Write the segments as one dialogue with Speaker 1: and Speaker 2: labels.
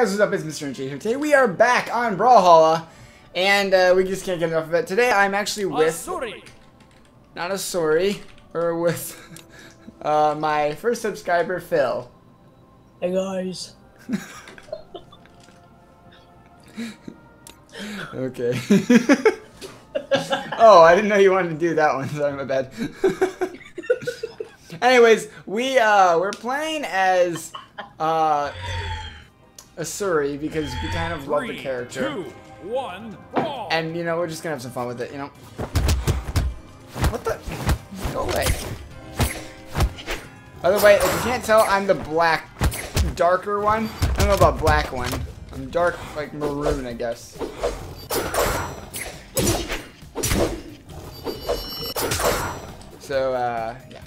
Speaker 1: guys, what's up? It's Mr. Energy here. Today we are back on Brawlhalla, and uh, we just can't get enough of it. Today I'm actually with,
Speaker 2: Asuri.
Speaker 1: not a sorry, or with uh, my first subscriber, Phil.
Speaker 3: Hey guys.
Speaker 1: Okay. oh, I didn't know you wanted to do that one. Sorry, my bad. Anyways, we uh we're playing as uh Asuri because we kind of love the character.
Speaker 2: two, one.
Speaker 1: And you know, we're just gonna have some fun with it, you know. What the go away. By the way, if you can't tell, I'm the black darker one. I don't know about black one. I'm dark like maroon, I guess. So, uh, yeah.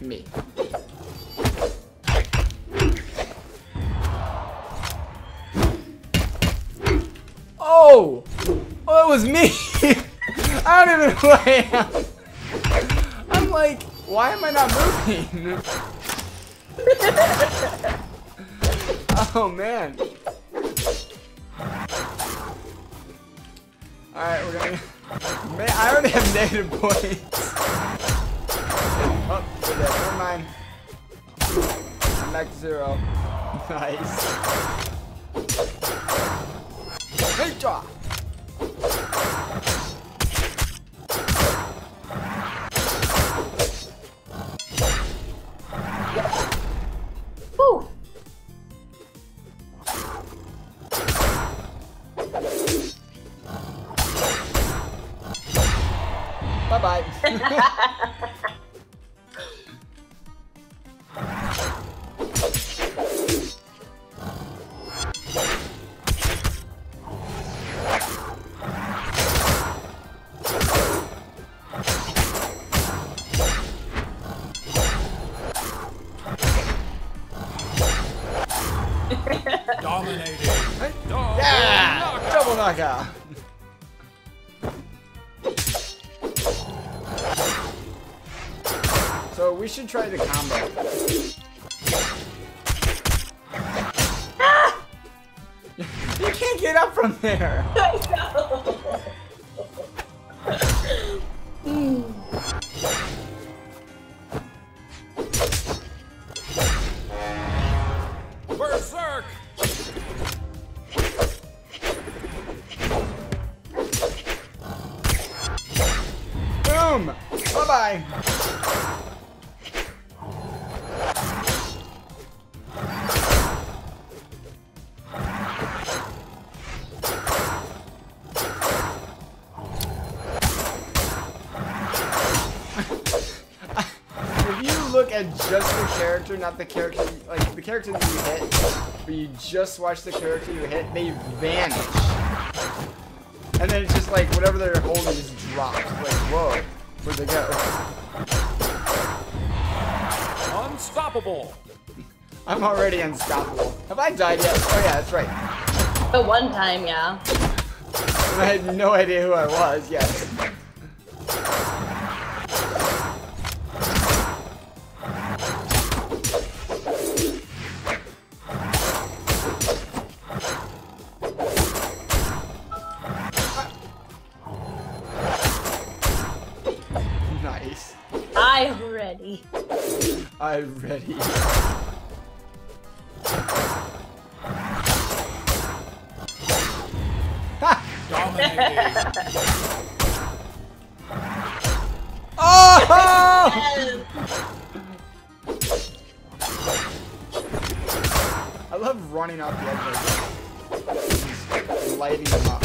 Speaker 1: Me. Was me! I don't even know who I am. I'm like, why am I not moving? oh, man. Alright, we're gonna... Man, I already have negative points. Oh, we're dead. Never mind. I'm back to zero. Nice. Draw.
Speaker 2: Knockout.
Speaker 1: Double knockout. So we should try the combo. you can't get up from there.
Speaker 2: Berserk.
Speaker 1: Bye bye. If you look at just the character, not the character, like the character that you hit, but you just watch the character you hit, they vanish. And then it's just like whatever they're holding just drops. Like, whoa, where'd they go?
Speaker 2: Unstoppable.
Speaker 1: I'm already unstoppable. Have I died yet? Oh yeah, that's right.
Speaker 3: The one time, yeah.
Speaker 1: I had no idea who I was, yes. I'm ready. Oh! I love running off the edge. Just lighting them up.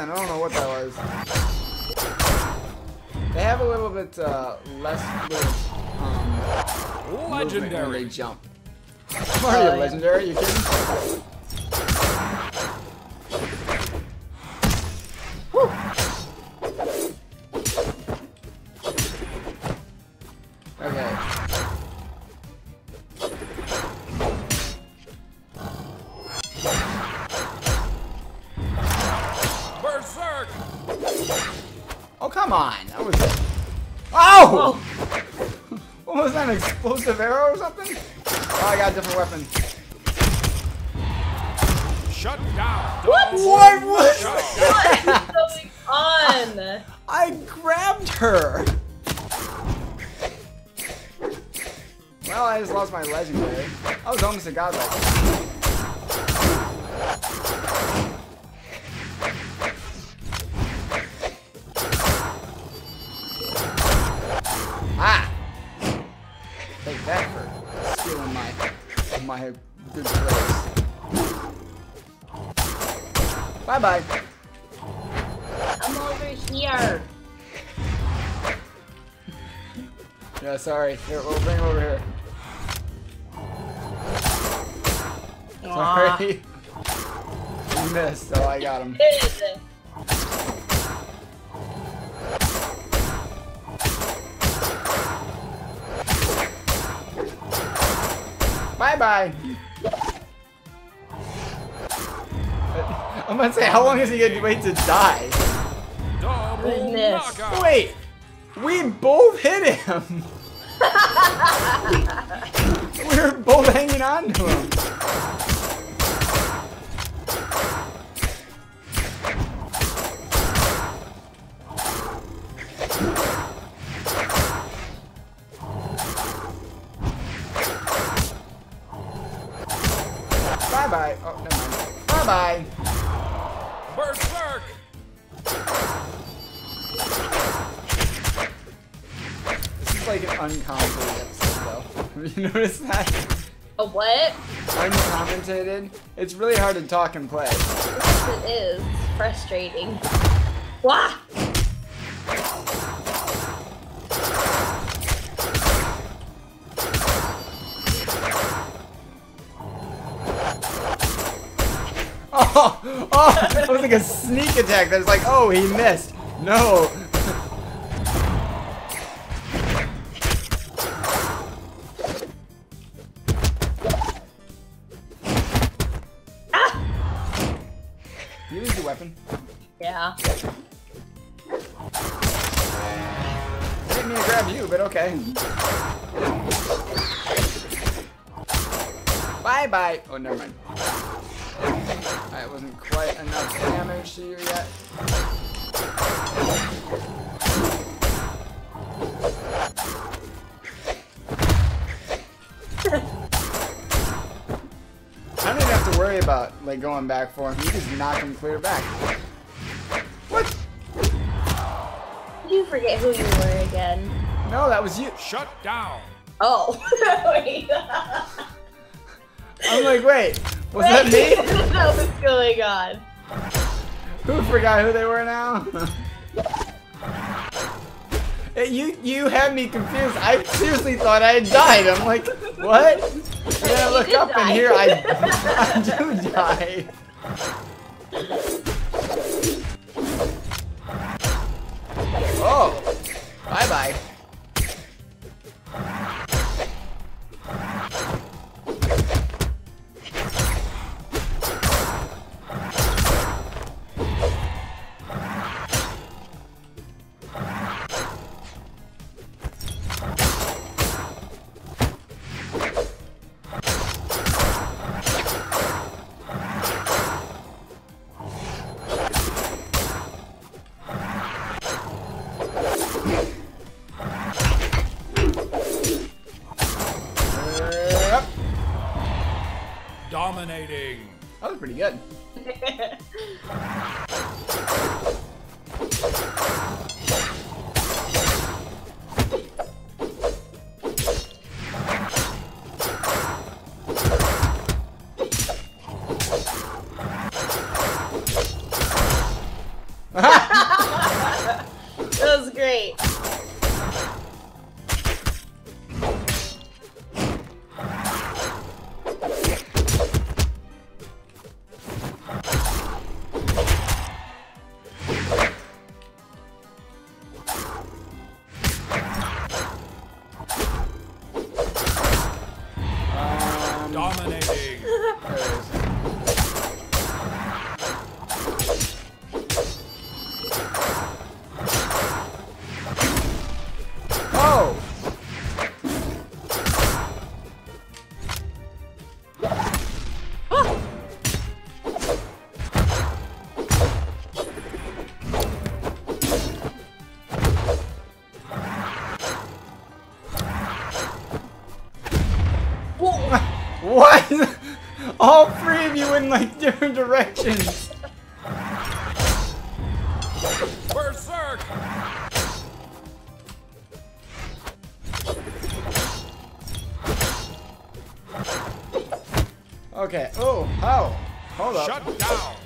Speaker 1: Something, I don't know what that was. They have a little bit uh, less little, um, movement when they
Speaker 2: Legendary.
Speaker 1: jump. Mario
Speaker 3: Oh.
Speaker 1: Legendary, you kidding? Explosive arrow or something? Oh, I got a different weapon.
Speaker 2: Shut down!
Speaker 3: What?
Speaker 1: What was
Speaker 2: Shut
Speaker 1: that?
Speaker 3: what is going on?
Speaker 1: I grabbed her. Well, I just lost my legendary. I was almost a godlike. My good place. Bye bye.
Speaker 3: I'm over here.
Speaker 1: Yeah, sorry. Here, we'll bring him over here.
Speaker 3: Aw.
Speaker 1: Sorry. You missed, so I got him.
Speaker 3: Good.
Speaker 1: Bye bye. I'm gonna say, how long is he gonna wait to die?
Speaker 3: Goodness.
Speaker 1: Wait, we both hit him. we were both hanging on to him. Bye bye. Oh, never mind. Bye bye.
Speaker 2: Berserk!
Speaker 1: This is like an uncomplicated episode, though. Have you noticed that?
Speaker 3: A what?
Speaker 1: Uncommented. It's really hard to talk and play.
Speaker 3: Yes, it is. Frustrating. Wah!
Speaker 1: Oh, oh, that was like a sneak attack. That was like, oh, he missed. No.
Speaker 3: Ah!
Speaker 1: You use your weapon.
Speaker 3: Yeah.
Speaker 1: I didn't mean to grab you, but okay. Bye bye. Oh, never mind. That wasn't quite enough damage to you yet. I don't even have to worry about like going back for him. You just knock him clear back. What?
Speaker 3: Did you forget who you were again?
Speaker 1: No, that was you.
Speaker 2: Shut down!
Speaker 3: Oh. Wait.
Speaker 1: I'm like, wait, was that me?
Speaker 3: that was going on.
Speaker 1: Who forgot who they were now? You you had me confused. I seriously thought I had died. I'm like, what? And then I look up and
Speaker 3: die.
Speaker 1: here I, I do die. Oh, bye bye.
Speaker 2: Dominating!
Speaker 1: different directions.
Speaker 2: Berserk!
Speaker 1: Okay. Oh, oh. Hold up.
Speaker 2: Shut down!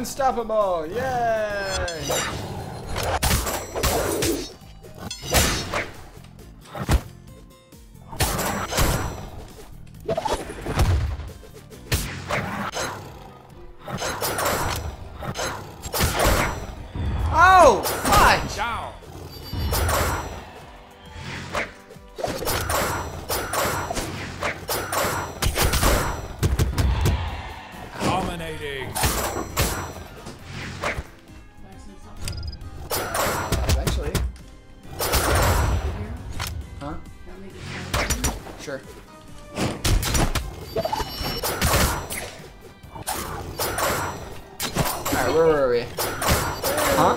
Speaker 2: Unstoppable!
Speaker 1: Yay! Sure. Alright, where were we? Huh?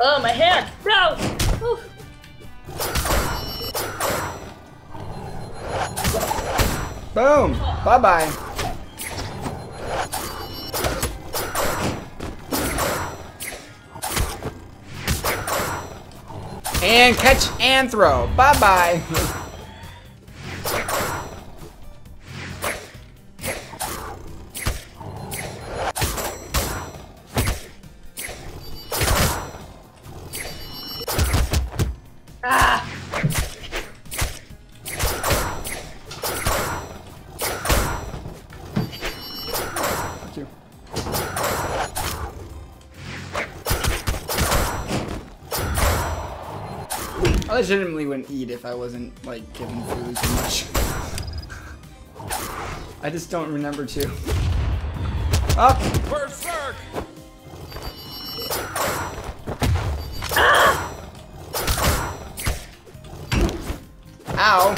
Speaker 3: Oh, my hand! No! Oof.
Speaker 1: Boom! Bye And catch and throw. Bye I legitimately wouldn't eat if I wasn't like given food too much. I just don't remember to. Up!
Speaker 2: Berserk!
Speaker 1: Ow!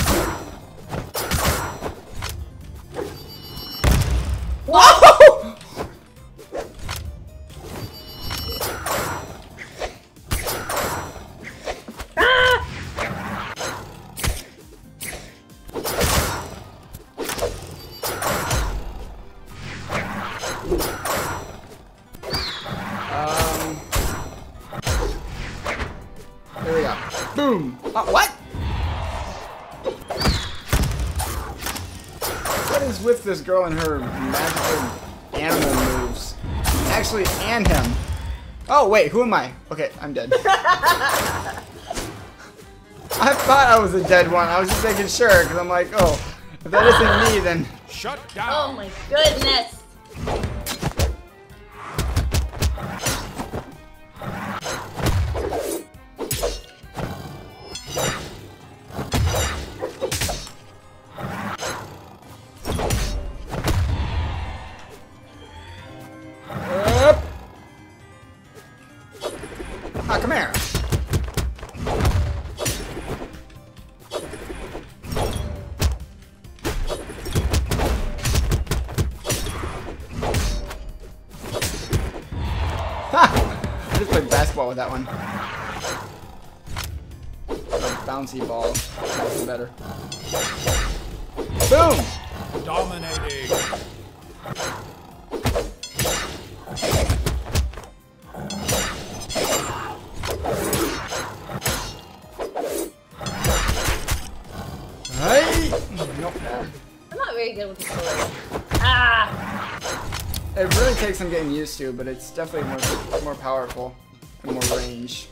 Speaker 1: Whoa! this girl and her magical animal moves? Actually, and him. Oh, wait, who am I? Okay, I'm dead. I thought I was a dead one. I was just making sure, because I'm like, oh, if that isn't me, then...
Speaker 2: Shut down!
Speaker 3: Oh my goodness!
Speaker 1: Played basketball with that one. A bouncy ball. That's better. Boom!
Speaker 2: Dominating!
Speaker 1: Hey! Nope.
Speaker 3: I'm not very good with the sword. Ah!
Speaker 1: It really takes some getting used to, but it's definitely more more powerful and more range.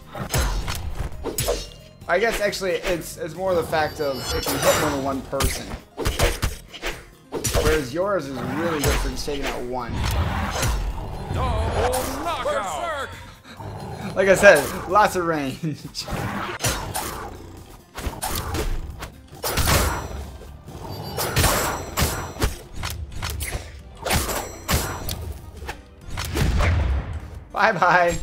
Speaker 1: I guess actually it's it's more the fact of it can hit more than one person. Whereas yours is really good for just taking out one.
Speaker 2: Knockout.
Speaker 1: Like I said, lots of range. bye bye.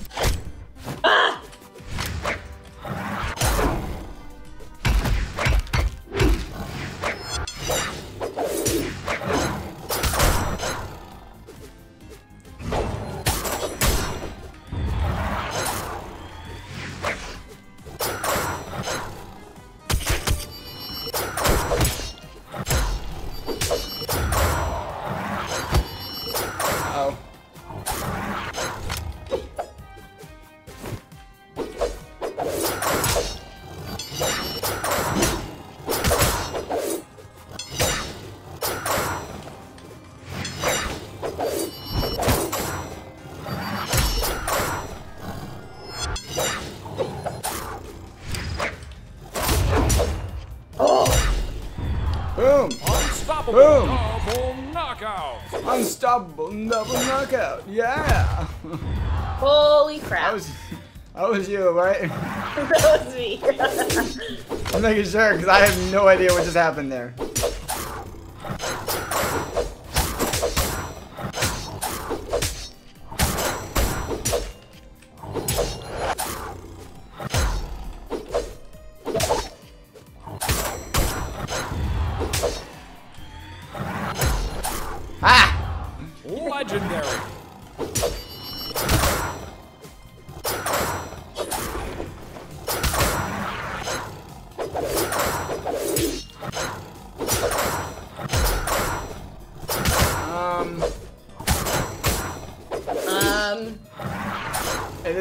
Speaker 2: Knockout.
Speaker 1: Yeah.
Speaker 3: Holy
Speaker 1: That
Speaker 3: crap.
Speaker 1: was that was you, right?
Speaker 3: that was me.
Speaker 1: I'm making sure because I have no idea what just happened there.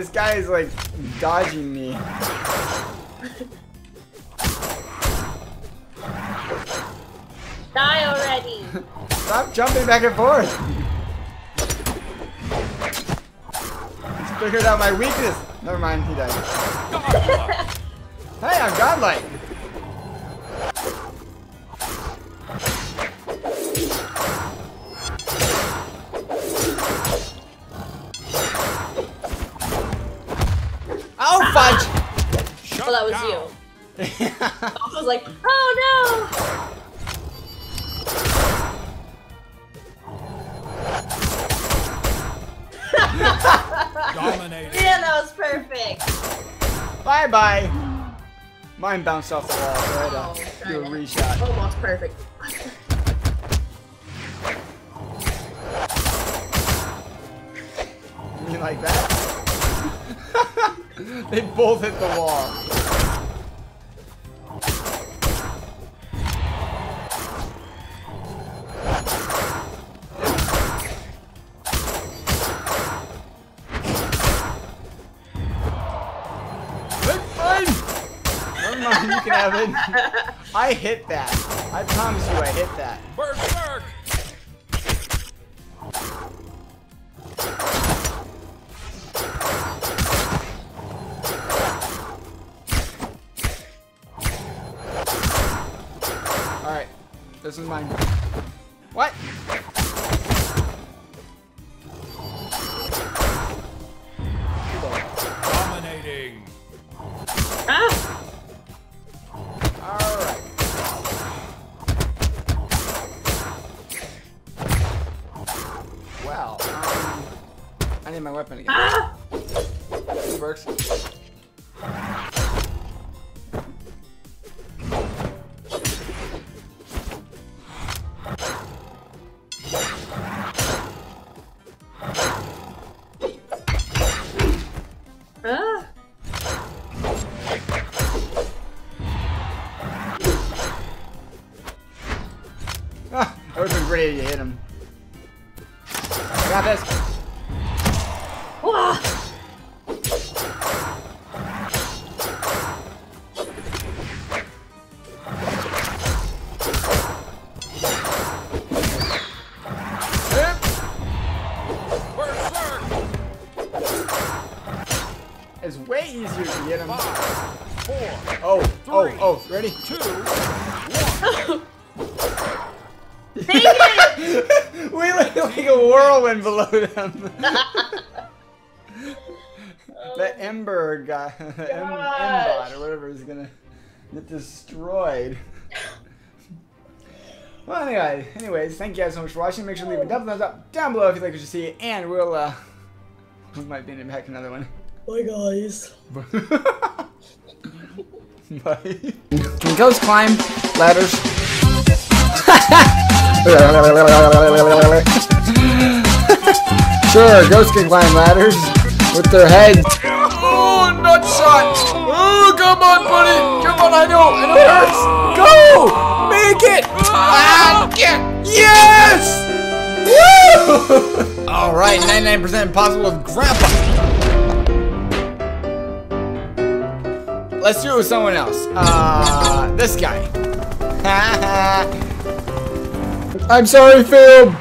Speaker 1: This guy is like dodging me.
Speaker 3: die already.
Speaker 1: Stop jumping back and forth. He's figured out my weakness. Never mind, he died. Hey, I'm godlike. Fudge!
Speaker 2: Shut
Speaker 3: that was
Speaker 2: down.
Speaker 3: you. I was like, oh
Speaker 2: Dominating.
Speaker 3: no! Yeah, that was perfect.
Speaker 1: bye bye. Mine bounced off the wall, so I had
Speaker 3: Oh,
Speaker 1: to do a
Speaker 3: darn
Speaker 1: reshot.
Speaker 3: Almost perfect.
Speaker 1: You like that? They both hit the wall. That's fine. Mind, you can have it. I hit that. I promise you I hit that.
Speaker 2: Berserk.
Speaker 1: This is mine. What?
Speaker 2: Dominating.
Speaker 3: Ah!
Speaker 1: Alright. Well, um, I need my weapon again.
Speaker 3: Ah!
Speaker 1: This works. Easier to get him.
Speaker 2: Five, four,
Speaker 1: Oh, oh,
Speaker 2: Three.
Speaker 1: oh, ready?
Speaker 2: two, one.
Speaker 1: We look like a whirlwind below them. the Ember guy, the M-
Speaker 3: Gosh.
Speaker 1: Mbot or whatever is gonna get destroyed. Well, anyway, anyways, thank you guys so much for watching. Make sure to leave a double thumbs up down below if you'd like what you see, and we'll uh, we might be in back another one.
Speaker 3: Bye guys.
Speaker 1: Bye. Can ghosts climb ladders? sure, ghosts can climb ladders with their heads. Oh, nut shot! Oh, come on, buddy! Come on, I know, I know it hurts! Go! Make it! Ah, get! Yes! Woo! All right, 99% impossible with Grandpa. Let's do it with someone else. Uh, this guy. I'm sorry, Phil.